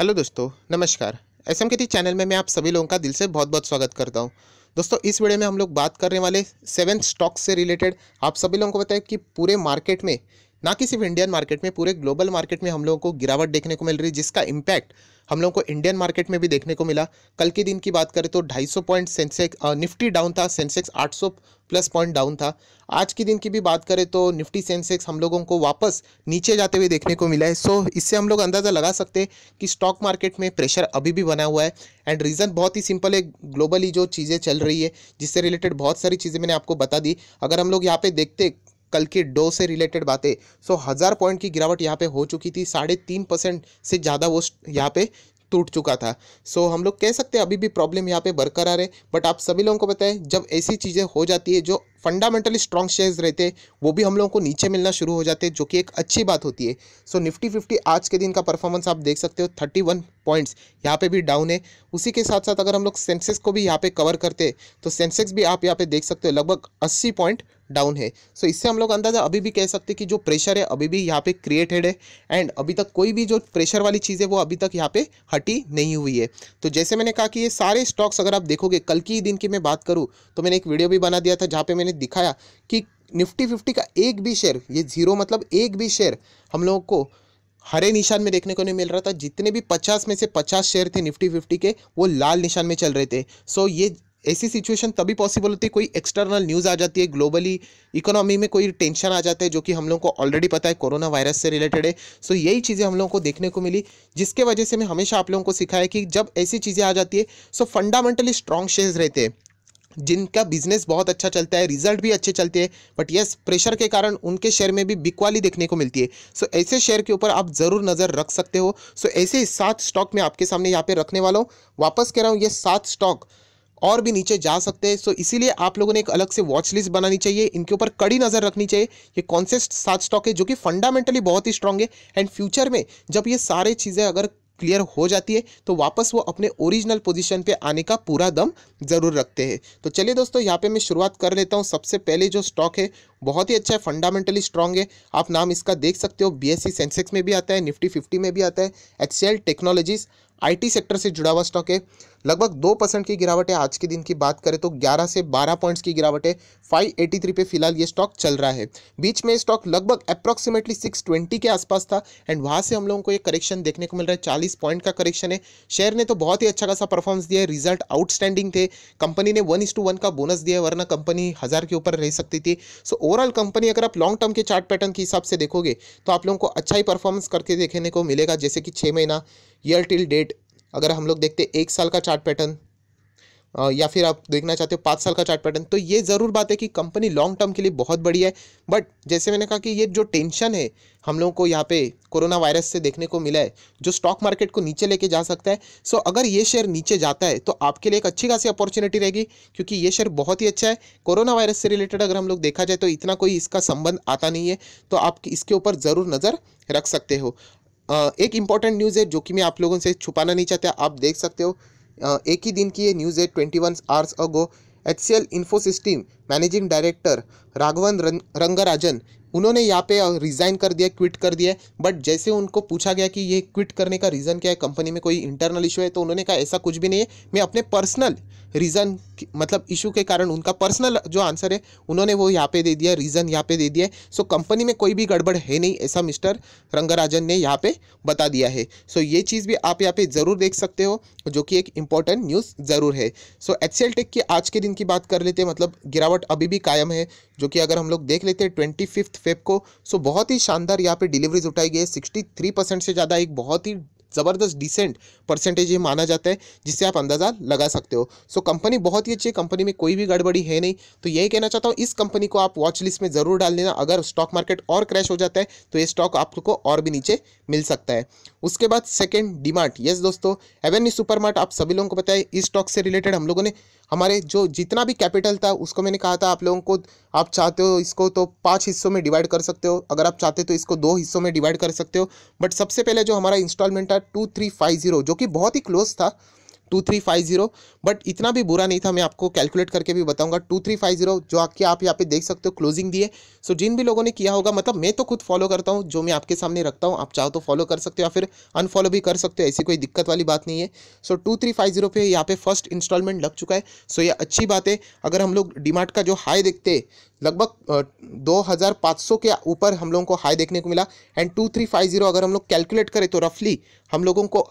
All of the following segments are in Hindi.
हेलो दोस्तों, नमस्कार। एस एम टी चैनल में मैं आप सभी लोगों का दिल से बहुत बहुत स्वागत करता हूँ। दोस्तों, इस वीडियो में हम लोग बात करने वाले सेवन स्टॉक्स से रिलेटेड आप सभी लोगों को बताएँ कि पूरे मार्केट में, ना कि सिर्फ़ इंडियन मार्केट में, पूरे ग्लोबल मार्केट में हम लोगों को गिरावट देखने को मिल रही है, जिसका इम्पैक्ट हम लोगों को इंडियन मार्केट में भी देखने को मिला। कल के दिन की बात करें तो 250 पॉइंट सेंसेक्स निफ्टी डाउन था सेंसेक्स 800 प्लस पॉइंट डाउन था। आज के दिन की भी बात करें तो निफ्टी सेंसेक्स हम लोगों को वापस नीचे जाते हुए देखने को मिला है। सो इससे हम लोग अंदाज़ा लगा सकते हैं कि स्टॉक मार्केट में प्रेशर अभी भी बना हुआ है। एंड रीज़न बहुत ही सिंपल है ग्लोबली जो चीज़ें चल रही है, जिससे रिलेटेड बहुत सारी चीज़ें मैंने आपको बता दी। अगर हम लोग यहाँ पे देखते कल के डो से रिलेटेड बातें। सो हज़ार पॉइंट की गिरावट यहाँ पे हो चुकी थी, साढ़े तीन परसेंट से ज़्यादा वो यहाँ पे टूट चुका था। सो हम लोग कह सकते हैं अभी भी प्रॉब्लम यहाँ पे बरकरार है बट आप सभी लोगों को बताएँ जब ऐसी चीज़ें हो जाती है जो फंडामेंटली स्ट्रॉन्ग शेयर्स रहते हैं वो भी हम लोगों को नीचे मिलना शुरू हो जाते, जो कि एक अच्छी बात होती है। सो निफ्टी फिफ्टी आज के दिन का परफॉर्मेंस आप देख सकते हो थर्टी वन पॉइंट्स यहाँ पे भी डाउन है। उसी के साथ साथ अगर हम लोग सेंसेक्स को भी यहाँ पे कवर करते तो सेंसेक्स भी आप यहाँ पे देख सकते हो, लगभग अस्सी पॉइंट डाउन है। सो इससे हम लोग अंदाज़ा अभी भी कह सकते हैं कि जो प्रेशर है, अभी भी यहाँ पे क्रिएटेड है। एंड अभी तक कोई भी जो प्रेशर वाली चीज़ है, वो अभी तक यहाँ पे हटी नहीं हुई है। तो जैसे मैंने कहा कि ये सारे स्टॉक्स अगर आप देखोगे, कल की दिन की मैं बात करूँ तो मैंने एक वीडियो भी बना दिया था, जहाँ पे मैंने दिखाया कि निफ्टी फिफ्टी का एक भी शेयर ये ज़ीरो मतलब एक भी शेयर हम लोगों को हरे निशान में देखने को नहीं मिल रहा था। जितने भी पचास में से पचास शेयर थे निफ्टी फिफ्टी के, वो लाल निशान में चल रहे थे। सो ये ऐसी सिचुएशन तभी पॉसिबल होती है, कोई एक्सटर्नल न्यूज़ आ जाती है ग्लोबली इकोनॉमी में कोई टेंशन आ जाता है, जो कि हम लोगों को ऑलरेडी पता है कोरोना वायरस से रिलेटेड है। सो यही चीज़ें हम लोगों को देखने को मिली, जिसके वजह से मैं हमेशा आप लोगों को सिखाया कि जब ऐसी चीज़ें आ जाती है सो फंडामेंटली स्ट्रॉन्ग शेयर्स रहते हैं। जिनका बिज़नेस बहुत अच्छा चलता है रिज़ल्ट भी अच्छे चलते हैं बट यस प्रेशर के कारण उनके शेयर में भी बिकवाली देखने को मिलती है। सो so, ऐसे शेयर के ऊपर आप ज़रूर नज़र रख सकते हो। सो so, ऐसे सात स्टॉक मैं आपके सामने यहाँ पे रखने वाला हूँ। वापस कह रहा हूँ ये सात स्टॉक और भी नीचे जा सकते हैं। सो so, इसीलिए आप लोगों ने एक अलग से वॉच लिस्ट बनानी चाहिए। इनके ऊपर कड़ी नज़र रखनी चाहिए। ये कौन से सात स्टॉक है जो कि फंडामेंटली बहुत ही स्ट्रांग है। एंड फ्यूचर में जब ये सारे चीज़ें अगर क्लियर हो जाती है तो वापस वो अपने ओरिजिनल पोजीशन पे आने का पूरा दम ज़रूर रखते हैं। तो चलिए दोस्तों, यहाँ पे मैं शुरुआत कर लेता हूँ। सबसे पहले जो स्टॉक है, बहुत ही अच्छा है फंडामेंटली स्ट्रॉन्ग है। आप नाम इसका देख सकते हो बीएससी सेंसेक्स में भी आता है निफ्टी फिफ्टी में भी आता है एच टेक्नोलॉजीज़ आईटी सेक्टर से जुड़ा हुआ स्टॉक है। लगभग दो परसेंट की गिरावट है आज के दिन की बात करें तो 11 से 12 पॉइंट्स की गिरावट है 583 पे फ़िलहाल ये स्टॉक चल रहा है। बीच में स्टॉक लगभग अप्रॉक्सीमेटली 620 के आसपास था एंड वहाँ से हम लोगों को एक करेक्शन देखने को मिल रहा है। चालीस पॉइंट का करेक्शन है। शेयर ने तो बहुत ही अच्छा खासा परफॉर्मेंस दिया है। रिज़ल्ट आउटस्टैंडिंग थे। कंपनी ने वन वन का बोनस दिया वरना कंपनी हज़ार के ऊपर रह सकती थी। सो ओवरऑल कंपनी अगर आप लॉन्ग टर्म के चार्ट पैटर्न के हिसाब से देखोगे तो आप लोगों को अच्छा ही परफॉर्मेंस करके देखने को मिलेगा। जैसे कि छः महीना ईयर टिल डेट अगर हम लोग देखते एक साल का चार्ट पैटर्न या फिर आप देखना चाहते हो पाँच साल का चार्ट पैटर्न तो ये ज़रूर बात है कि कंपनी लॉन्ग टर्म के लिए बहुत बड़ी है। बट जैसे मैंने कहा कि ये जो टेंशन है, हम लोगों को यहाँ पे कोरोना वायरस से देखने को मिला है, जो स्टॉक मार्केट को नीचे लेके जा सकता है। सो अगर ये शेयर नीचे जाता है तो आपके लिए एक अच्छी खासी अपॉर्चुनिटी रहेगी, क्योंकि ये शेयर बहुत ही अच्छा है। कोरोना वायरस से रिलेटेड अगर हम लोग देखा जाए तो इतना कोई इसका संबंध आता नहीं है। तो आप इसके ऊपर ज़रूर नज़र रख सकते हो। एक इंपॉर्टेंट न्यूज़ है जो कि मैं आप लोगों से छुपाना नहीं चाहता, आप देख सकते हो। एक ही दिन की ये न्यूज़ है twenty one hours ago H C L Infosystems managing director Raghavan Rangarajan उन्होंने यहाँ पे रिज़ाइन कर दिया क्विट कर दिया बट जैसे उनको पूछा गया कि ये क्विट करने का रीज़न क्या है कंपनी में कोई इंटरनल इशू है तो उन्होंने कहा, ऐसा कुछ भी नहीं है, मैं अपने पर्सनल रीज़न मतलब इशू के कारण उनका पर्सनल जो आंसर है, उन्होंने वो यहाँ पे दे दिया रीज़न यहाँ पे दे दिया है सो कंपनी में कोई भी गड़बड़ है नहीं, ऐसा मिस्टर रंगराजन ने यहाँ पे बता दिया है सो ये चीज़ भी आप यहाँ पे ज़रूर देख सकते हो, जो कि एक इंपॉर्टेंट न्यूज़ ज़रूर है सो एच टेक की आज के दिन की बात कर लेते हैं मतलब गिरावट अभी भी कायम है, जो कि अगर हम लोग देख लेते हैं ट्वेंटी फिफ्थ फेब को, सो बहुत ही शानदार यहाँ पे डिलीवरीज उठाई गई है। सिक्सटी थ्री परसेंट से ज़्यादा एक बहुत ही ज़बरदस्त डिसेंट परसेंटेज ये माना जाता है, जिससे आप अंदाज़ा लगा सकते हो। सो कंपनी बहुत ही अच्छी है, कंपनी में कोई भी गड़बड़ी है नहीं। तो यही कहना चाहता हूँ, इस कंपनी को आप वॉच लिस्ट में ज़रूर डाल देना अगर स्टॉक मार्केट और क्रैश हो जाता है तो ये स्टॉक आपको और भी नीचे मिल सकता है। उसके बाद सेकेंड डीमार्ट यस दोस्तों एवेन्यू सुपरमार्ट आप सभी लोगों को है, इस स्टॉक से रिलेटेड हम लोगों ने हमारे जो जितना भी कैपिटल था, उसको मैंने कहा था, आप लोगों को, आप चाहते हो इसको तो पाँच हिस्सों में डिवाइड कर सकते हो, अगर आप चाहते हो तो इसको दो हिस्सों में डिवाइड कर सकते हो बट सबसे पहले जो हमारा इंस्टॉलमेंट था टू थ्री फाइव ज़ीरो जो कि बहुत ही क्लोज था two three five zero but इतना भी बुरा नहीं था, मैं आपको कैलकुलेट करके भी बताऊँगा। टू थ्री फाइव ज़ीरो जो आपके, आप यहाँ पे देख सकते हो क्लोजिंग दिए सो जिन भी लोगों ने किया होगा मतलब मैं तो खुद फॉलो करता हूँ, जो मैं आपके सामने रखता हूँ, आप चाहो तो फॉलो कर सकते हो या फिर अनफॉलो भी कर सकते हो, ऐसी कोई दिक्कत वाली बात नहीं है। So two three five zero पे यहाँ पे फ़र्स्ट इंस्टॉलमेंट लग चुका है। सो ये अच्छी बात है, अगर हम लोग डिमार्ट का जो हाई देखते, लगभग दो हज़ार पाँच सौ के ऊपर हम लोगों को हाई देखने को मिला। And two three five zero अगर हम लोग कैलकुलेट करें तो रफली हम लोगों को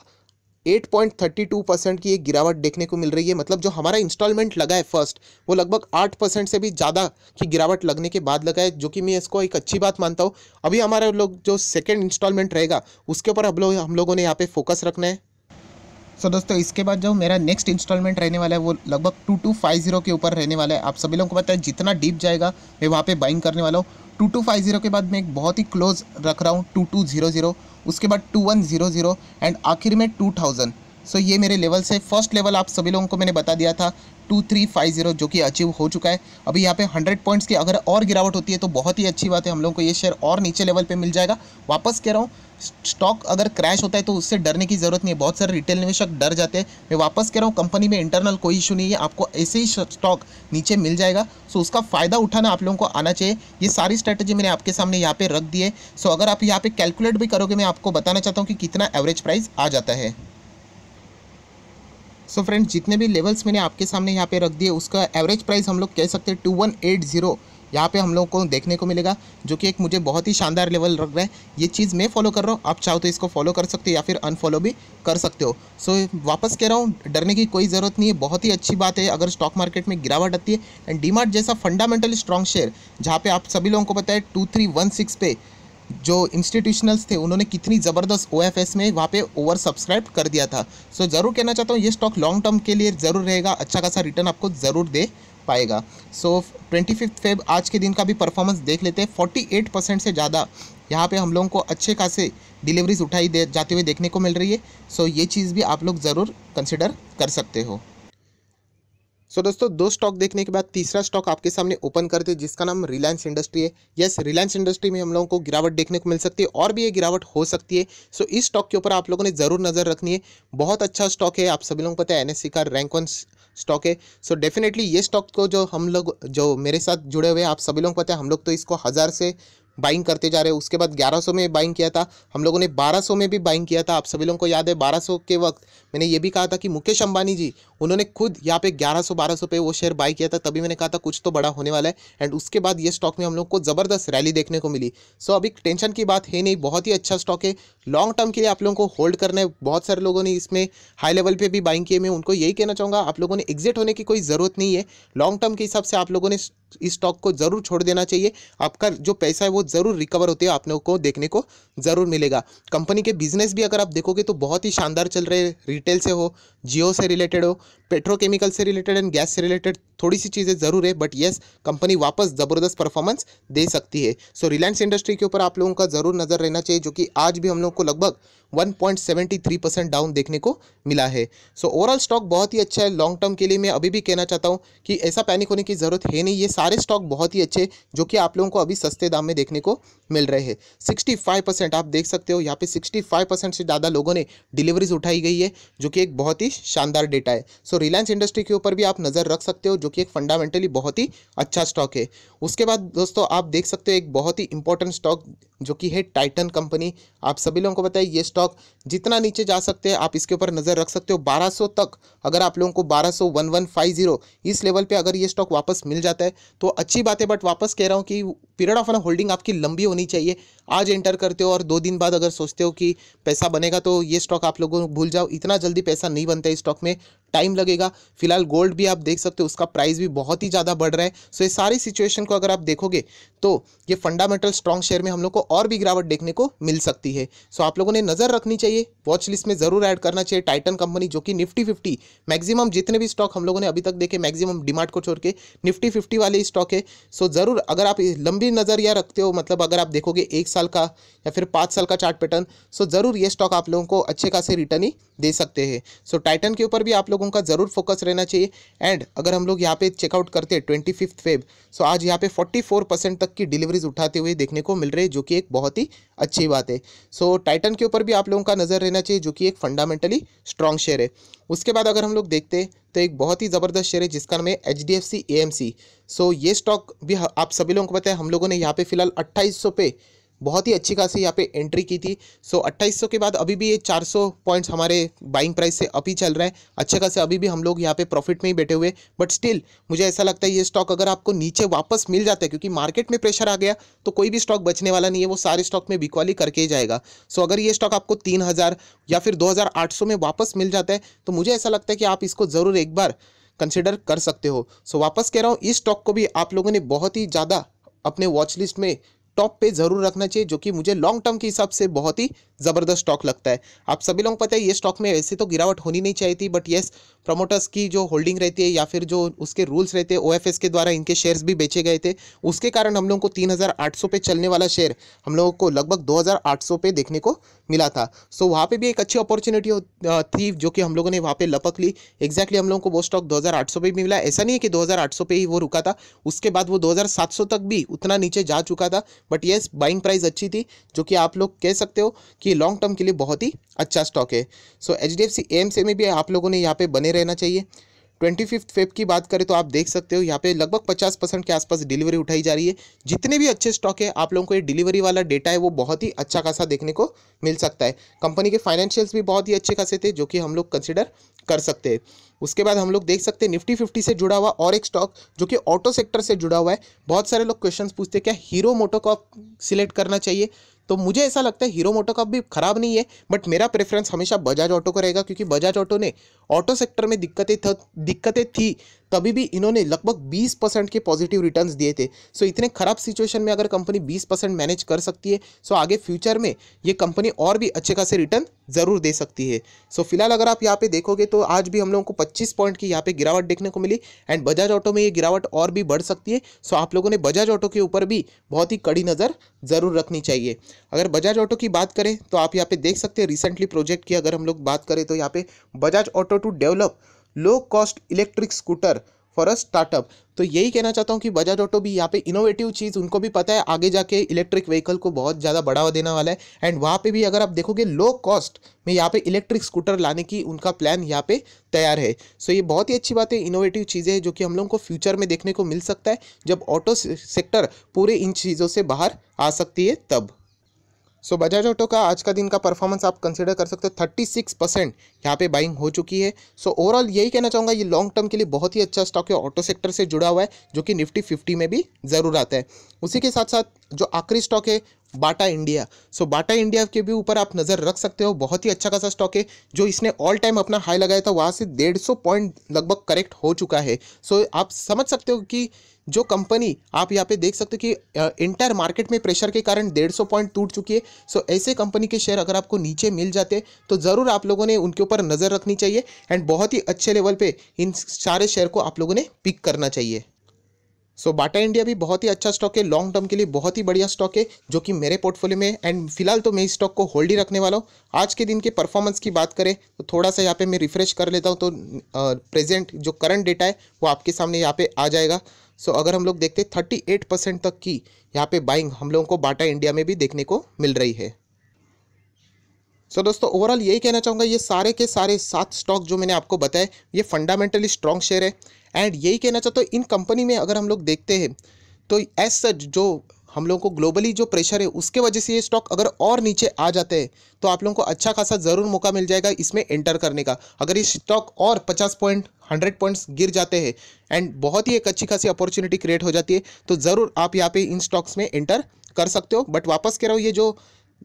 8.32 परसेंट की एक गिरावट देखने को मिल रही है। मतलब जो हमारा इंस्टॉलमेंट लगा है फ़र्स्ट वो लगभग 8 परसेंट से भी ज़्यादा की गिरावट लगने के बाद लगा है जो कि मैं इसको एक अच्छी बात मानता हूँ। अभी हमारा लोग जो सेकेंड इंस्टॉलमेंट रहेगा उसके ऊपर हम लोग हम लोगों ने यहाँ पे फोकस रखना है। सो so, दोस्तों इसके बाद जो मेरा नेक्स्ट इंस्टॉलमेंट रहने वाला है वो लगभग टू टू फाइव ज़ीरो के ऊपर रहने वाला है। आप सभी लोगों को पता है जितना डीप जाएगा मैं वहाँ पे बाइंग करने वाला हूँ। टू टू फाइव ज़ीरो के बाद मैं एक बहुत ही क्लोज रख रहा हूँ टू टू ज़ीरो ज़ीरो। उसके बाद two one zero zero and आखिर में टू थाउज़ेंड सो ये मेरे लेवल से फ़र्स्ट लेवल आप सभी लोगों को मैंने बता दिया था टू थ्री फाइव ज़ीरो जो कि अचीव हो चुका है। अभी यहाँ पे हंड्रेड पॉइंट्स की अगर और गिरावट होती है तो बहुत ही अच्छी बात है। हम लोगों को ये शेयर और नीचे लेवल पे मिल जाएगा। वापस कह रहा हूँ स्टॉक अगर क्रैश होता है तो उससे डरने की ज़रूरत नहीं है। बहुत सारे रिटेल निवेशक डर जाते हैं। मैं वापस कह रहा हूँ कंपनी में इंटरनल कोई इशू नहीं है। आपको ऐसे ही स्टॉक नीचे मिल जाएगा। सो उसका फ़ायदा उठाना आप लोगों को आना चाहिए। ये सारी स्ट्रैटेजी मैंने आपके सामने यहाँ पे रख दी है। सो अगर आप यहाँ पे कैलकुलेट भी करोगे, मैं आपको बताना चाहता हूँ कि कितना एवरेज प्राइस आ जाता है। सो so फ्रेंड्स जितने भी लेवल्स मैंने आपके सामने यहाँ पे रख दिए उसका एवरेज प्राइस हम लोग कह सकते हैं टू वन एट ज़ीरो यहाँ पे हम लोगों को देखने को मिलेगा जो कि एक मुझे बहुत ही शानदार लेवल रख रहा है। ये चीज़ मैं फॉलो कर रहा हूँ आप चाहो तो इसको फॉलो कर सकते हो या फिर अनफॉलो भी कर सकते हो। सो so, वापस कह रहा हूँ डरने की कोई ज़रूरत नहीं है बहुत ही अच्छी बात है अगर स्टॉक मार्केट में गिरावट आती है एंड डीमार्ट जैसा फंडामेंटली स्ट्रॉन्ग शेयर जहाँ पे आप सभी लोगों को पता है टू थ्री वन सिक्स पे जो इंस्टीट्यूशनल्स थे उन्होंने कितनी ज़बरदस्त ओएफएस में वहाँ पे ओवर सब्सक्राइब कर दिया था। सो so, ज़रूर कहना चाहता हूँ ये स्टॉक लॉन्ग टर्म के लिए ज़रूर रहेगा अच्छा खासा रिटर्न आपको ज़रूर दे पाएगा। सो ट्वेंटी फिफ्थ फेब आज के दिन का भी परफॉर्मेंस देख लेते हैं। फोर्टी एट परसेंट से ज़्यादा यहाँ पे हम लोगों को अच्छे खासे डिलीवरीज उठाई दे जाते हुए देखने को मिल रही है। सो so, ये चीज़ भी आप लोग ज़रूर कंसिडर कर सकते हो। सो so, दोस्तों दो स्टॉक देखने के बाद तीसरा स्टॉक आपके सामने ओपन करते हैं जिसका नाम रिलायंस इंडस्ट्री है। यस रिलायंस इंडस्ट्री में हम लोगों को गिरावट देखने को मिल सकती है और भी ये गिरावट हो सकती है। सो so, इस स्टॉक के ऊपर आप लोगों ने ज़रूर नज़र रखनी है। बहुत अच्छा स्टॉक है आप सभी लोगों को पता है एन का रैंक वन स्टॉक है। सो so, डेफिनेटली ये स्टॉक को जो हम लोग जो मेरे साथ जुड़े हुए हैं आप सभी लोगों को पता है हम लोग तो इसको हज़ार से बाइंग करते जा रहे हैं। उसके बाद 1100 में बाइंग किया था हम लोगों ने 1200 में भी बाइंग किया था। आप सभी लोगों को याद है 1200 के वक्त मैंने ये भी कहा था कि मुकेश अंबानी जी, उन्होंने खुद यहाँ पे 1100 1200 पे वो शेयर बाई किया था, तभी मैंने कहा था कुछ तो बड़ा होने वाला है। एंड उसके बाद ये स्टॉक में हम लोग को ज़बरदस्त रैली देखने को मिली। सो अभी टेंशन की बात है नहीं, बहुत ही अच्छा स्टॉक है। लॉन्ग टर्म के लिए आप लोगों को होल्ड करना है। बहुत सारे लोगों ने इसमें हाई लेवल पर भी बाइंग किए। मैं उनको यही कहना चाहूँगा, आप लोगों ने एग्जिट होने की कोई ज़रूरत नहीं है। लॉन्ग टर्म के हिसाब से आप लोगों ने इस स्टॉक को ज़रूर छोड़ देना चाहिए। आपका जो पैसा है वो ज़रूर रिकवर होते हैं आप लोगों को देखने को ज़रूर मिलेगा। कंपनी के बिज़नेस भी अगर आप देखोगे तो बहुत ही शानदार चल रहे रिटेल से हो, जियो से रिलेटेड हो पेट्रोकेमिकल से रिलेटेड एंड गैस से रिलेटेड थोड़ी सी चीज़ें ज़रूर है बट येस कंपनी वापस ज़बरदस्त परफॉर्मेंस दे सकती है। सो रिलायंस इंडस्ट्री के ऊपर आप लोगों का ज़रूर नज़र रहना चाहिए, जो कि आज भी हम लोग को लगभग 1.73 परसेंट डाउन देखने को मिला है। सो ओवरऑल स्टॉक बहुत ही अच्छा है लॉन्ग टर्म के लिए मैं अभी भी कहना चाहता हूँ कि ऐसा पैनिक होने की ज़रूरत है नहीं, ये सारे स्टॉक बहुत ही अच्छे जो कि आप लोगों को अभी सस्ते दाम में देखने को मिल रहे हैं। सिक्सटी आप देख सकते हो, यहाँ पे सिक्सटी से ज़्यादा लोगों ने डिलीवरीज उठाई गई है। जो कि एक बहुत ही शानदार डेटा है। सो रिलायंस इंडस्ट्री के ऊपर भी आप नज़र रख सकते हो, जो कि एक फंडामेंटली बहुत ही अच्छा स्टॉक है। उसके बाद दोस्तों, आप देख सकते हो एक बहुत ही इंपॉर्टेंट स्टॉक जो कि है टाइटन कंपनी आप सभी लोगों को बताइए ये स्टॉक जितना नीचे जा सकते हैं, आप इसके ऊपर नज़र रख सकते हो। 1200 तक अगर आप लोगों को 1200 1150 इस लेवल पे अगर ये स्टॉक वापस मिल जाता है तो अच्छी बात है बट वापस कह रहा हूँ कि पीरियड ऑफ़ होल्डिंग आपकी लंबी होनी चाहिए। आज एंटर करते हो और दो दिन बाद अगर सोचते हो कि पैसा बनेगा तो ये स्टॉक आप लोगों को भूल जाओ। इतना जल्दी पैसा नहीं बनता है स्टॉक में। टाइम लगेगा। फ़िलहाल गोल्ड भी आप देख सकते हो, उसका प्राइस भी बहुत ही ज़्यादा बढ़ रहा है। सो ये सारी सिचुएशन को अगर आप देखोगे तो ये फंडामेंटल स्ट्रॉन्ग शेयर में हम लोग को और भी गिरावट देखने को मिल सकती है। सो आप लोगों ने नज़र रखनी चाहिए वॉच लिस्ट में ज़रूर ऐड करना चाहिए टाइटन कंपनी जो कि निफ्टी फिफ्टी मैक्सिमम जितने भी स्टॉक हम लोगों ने अभी तक देखे मैक्सिमम डिमांड को छोड़ के निफ्टी फिफ्टी वाले स्टॉक है। सो ज़रूर अगर आप लंबी नज़रिया रखते हो मतलब अगर आप देखोगे एक साल का या फिर पाँच साल का चार्ट पैटर्न सो ज़रूर ये स्टॉक आप लोगों को अच्छे खासे रिटर्न ही दे सकते हैं। सो टाइटन के ऊपर भी आप लोगों का ज़रूर फोकस रहना चाहिए। एंड अगर हम लोग यहाँ पे चेकआउट करते हैं ट्वेंटी फिफ्थ फेब सो आज यहाँ पे फोर्टी फोर परसेंट तक की डिलीवरीज उठाते हुए देखने को मिल रही है जो कि एक बहुत ही अच्छी बात है। सो so, टाइटन के ऊपर भी आप लोगों का नज़र रहना चाहिए जो कि एक फंडामेंटली स्ट्रॉन्ग शेयर है। उसके बाद अगर हम लोग देखते हैं तो एक बहुत ही ज़बरदस्त शेयर है जिसका नाम है H D F C M C so ये स्टॉक भी आप सभी लोगों को पता है हम लोगों ने यहाँ पे फ़िलहाल अट्ठाईस सौ पे बहुत ही अच्छी खासी यहाँ पे एंट्री की थी। सो अट्ठाईस के बाद अभी भी ये 400 पॉइंट्स हमारे बाइंग प्राइस से अभी चल रहा है। अच्छे खासे अभी भी हम लोग यहाँ पे प्रॉफिट में ही बैठे हुए। बट स्टिल मुझे ऐसा लगता है ये स्टॉक अगर आपको नीचे वापस मिल जाता है, क्योंकि मार्केट में प्रेशर आ गया तो कोई भी स्टॉक बचने वाला नहीं है, वो सारे स्टॉक में बिकवाली करके ही जाएगा। सो अगर ये स्टॉक आपको तीन हज़ार या फिर दो हज़ार आठ सौ में वापस मिल जाता है तो मुझे ऐसा लगता है कि आप इसको ज़रूर एक बार कंसिडर कर सकते हो। सो वापस कह रहा हूँ, इस स्टॉक को भी आप लोगों ने बहुत ही ज़्यादा अपने वॉच लिस्ट में टॉप पे ज़रूर रखना चाहिए, जो कि मुझे लॉन्ग टर्म के हिसाब से बहुत ही ज़बरदस्त स्टॉक लगता है। आप सभी लोगों पता है, ये स्टॉक में ऐसे तो गिरावट होनी नहीं चाहिए थी बट येस प्रमोटर्स की जो होल्डिंग रहती है या फिर जो उसके रूल्स रहते हैं ओएफएस के द्वारा इनके शेयर्स भी बेचे गए थे, उसके कारण हम लोगों को तीन हज़ार आठ सौ पे चलने वाला शेयर हम लोगों को लगभग दो हज़ार आठ सौ पे देखने को मिला था। सो वहाँ पर भी एक अच्छी अपॉर्चुनिटी थी जो कि हम लोगों ने वहाँ पर लपक ली। एक्जैक्टली हम लोगों को वो स्टॉक दो हज़ार आठ सौ पे भी मिला। ऐसा नहीं है कि दो हज़ार आठ सौ पे ही वो रुका था, उसके बाद वो दो हज़ार सात सौ तक भी उतना नीचे जा चुका था बट येस बाइंग प्राइस अच्छी थी, जो कि आप लोग कह सकते हो कि लॉन्ग टर्म के लिए बहुत ही अच्छा स्टॉक है। So H D F C M में भी आप लोगों ने यहाँ पे बने रहना चाहिए। ट्वेंटी फिफ्थ फेब की बात करें तो आप देख सकते हो, यहाँ पे लगभग पचास परसेंट के आसपास डिलीवरी उठाई जा रही है। जितने भी अच्छे स्टॉक है, आप लोगों को ये डिलीवरी वाला डेटा है, वो बहुत ही अच्छा खासा देखने को मिल सकता है। कंपनी के फाइनेंशियल्स भी बहुत ही अच्छे खासे थे, जो कि हम लोग कंसिडर कर सकते हैं। उसके बाद हम लोग देख सकते हैं निफ्टी फिफ्टी से जुड़ा हुआ और एक स्टॉक जो कि ऑटो सेक्टर से जुड़ा हुआ है। बहुत सारे लोग क्वेश्चन पूछते हैं, क्या हीरो मोटो को सिलेक्ट करना चाहिए? तो मुझे ऐसा लगता है हीरो मोटो का भी खराब नहीं है बट मेरा प्रेफरेंस हमेशा बजाज ऑटो का रहेगा, क्योंकि बजाज ऑटो ने ऑटो सेक्टर में दिक्कतें दिक्कतें थी। तभी भी इन्होंने लगभग 20 परसेंट के पॉजिटिव रिटर्न्स दिए थे। सो इतने खराब सिचुएशन में अगर कंपनी 20 परसेंट मैनेज कर सकती है सो आगे फ्यूचर में ये कंपनी और भी अच्छे खासे रिटर्न ज़रूर दे सकती है। सो फ़िलहाल अगर आप यहाँ पे देखोगे तो आज भी हम लोगों को 25 पॉइंट की यहाँ पे गिरावट देखने को मिली एंड बजाज ऑटो में ये गिरावट और भी बढ़ सकती है। सो आप लोगों ने बजाज ऑटो के ऊपर भी बहुत ही कड़ी नज़र ज़रूर रखनी चाहिए। अगर बजाज ऑटो की बात करें तो आप यहाँ पे देख सकते हैं रिसेंटली प्रोजेक्ट की अगर हम लोग बात करें तो यहाँ पे Bajaj auto to develop low cost electric scooter for a startup तो यही कहना चाहता हूँ कि बजाज ऑटो भी यहाँ पे इनोवेटिव चीज़, उनको भी पता है, आगे जाके इलेक्ट्रिक व्हीकल को बहुत ज़्यादा बढ़ावा देने वाला है। एंड वहाँ पे भी अगर आप देखोगे लो कॉस्ट में यहाँ पे इलेक्ट्रिक स्कूटर लाने की उनका प्लान यहाँ पे तैयार है। सो ये बहुत ही अच्छी बात है इनोवेटिव चीज़ें हैं जो कि हम लोगों को फ्यूचर में देखने को मिल सकता है। जब ऑटो सेक्टर पूरे इन चीज़ों से बाहर आ सकती है, तब। सो बजाज ऑटो का आज का दिन का परफॉर्मेंस आप कंसिडर कर सकते हो थर्टी सिक्स परसेंट यहाँ पे बाइंग हो चुकी है। सो so, ओवरऑल यही कहना चाहूँगा ये लॉन्ग टर्म के लिए बहुत ही अच्छा स्टॉक है ऑटो सेक्टर से जुड़ा हुआ है जो कि निफ्टी फिफ्टी में भी ज़रूर आता है। उसी के साथ साथ जो आखिरी स्टॉक है बाटा इंडिया। सो बाटा इंडिया के भी ऊपर आप नज़र रख सकते हो। बहुत ही अच्छा खासा स्टॉक है, जो इसने ऑल टाइम अपना हाई लगाया था। वहाँ से डेढ़ सौ पॉइंट लगभग करेक्ट हो चुका है। सो आप समझ सकते हो कि जो कंपनी आप यहाँ पे देख सकते हो कि इंटायर मार्केट में प्रेशर के कारण डेढ़ सौ पॉइंट टूट चुकी है। सो ऐसे कंपनी के शेयर अगर आपको नीचे मिल जाते तो ज़रूर आप लोगों ने उनके ऊपर नज़र रखनी चाहिए। एंड बहुत ही अच्छे लेवल पे इन सारे शेयर को आप लोगों ने पिक करना चाहिए। सो बाटा इंडिया भी बहुत ही अच्छा स्टॉक है लॉन्ग टर्म के लिए बहुत ही बढ़िया स्टॉक है जो कि मेरे पोर्टफोलियो में एंड फ़िलहाल तो मैं इस स्टॉक को होल्ड ही रखने वाला हूँ। आज के दिन के परफॉर्मेंस की बात करें तो थोड़ा सा यहाँ पे मैं रिफ्रेश कर लेता हूँ तो प्रेजेंट जो करंट डेटा है वो आपके सामने यहाँ पे आ जाएगा। सो अगर हम लोग देखते थर्टी एट परसेंट तक की यहाँ पे बाइंग हम लोगों को बाटा इंडिया में भी देखने को मिल रही है। सो so, दोस्तों ओवरऑल यही कहना चाहूँगा ये सारे के सारे सात स्टॉक जो मैंने आपको बताए ये फंडामेंटली स्ट्रॉन्ग शेयर है। एंड यही कहना चाहता हूँ, इन कंपनी में अगर हम लोग देखते हैं तो एज सच जो हम लोगों को ग्लोबली जो प्रेशर है, उसके वजह से ये स्टॉक अगर और नीचे आ जाते हैं तो आप लोगों को अच्छा खासा ज़रूर मौका मिल जाएगा इसमें एंटर करने का। अगर ये स्टॉक और 50 पॉइंट 100 पॉइंट्स गिर जाते हैं एंड बहुत ही एक अच्छी खासी अपॉर्चुनिटी क्रिएट हो जाती है तो ज़रूर आप यहाँ पे इन स्टॉक्स में एंटर कर सकते हो। बट वापस कह रहा हूँ, ये जो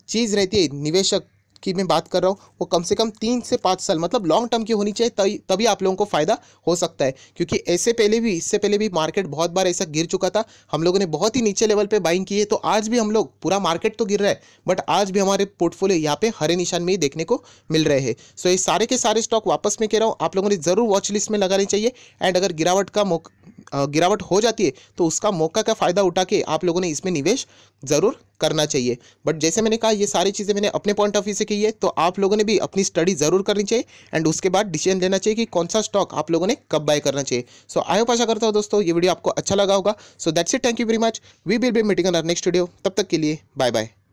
चीज़ रहती है, निवेशक की मैं बात कर रहा हूँ, वो कम से कम तीन से पाँच साल मतलब लॉन्ग टर्म की होनी चाहिए, तभी आप लोगों को फ़ायदा हो सकता है। क्योंकि ऐसे पहले भी, इससे पहले भी मार्केट बहुत बार ऐसा गिर चुका था। हम लोगों ने बहुत ही नीचे लेवल पर बाइंग की है तो आज भी हम लोग, पूरा मार्केट तो गिर रहा है बट आज भी हमारे पोर्टफोलियो यहाँ पे हरे निशान में ही देखने को मिल रहे हैं। सो ये सारे के सारे स्टॉक वापस में कह रहा हूँ, आप लोगों ने ज़रूर वॉच लिस्ट में लगानी चाहिए एंड अगर गिरावट का मौका गिरावट हो जाती है तो उसका मौका का फ़ायदा उठा के आप लोगों ने इसमें निवेश ज़रूर करना चाहिए। बट जैसे मैंने कहा, ये सारी चीज़ें मैंने अपने पॉइंट ऑफ़ व्यू से की है तो आप लोगों ने भी अपनी स्टडी ज़रूर करनी चाहिए एंड उसके बाद डिसीज़न लेना चाहिए कि कौन सा स्टॉक आप लोगों ने कब बाय करना चाहिए। सो आई होप आशा करता हूँ दोस्तों, ये वीडियो आपको अच्छा लगा होगा। So that's it thank you very much we will be meeting our next video तब तक के लिए बाय बाय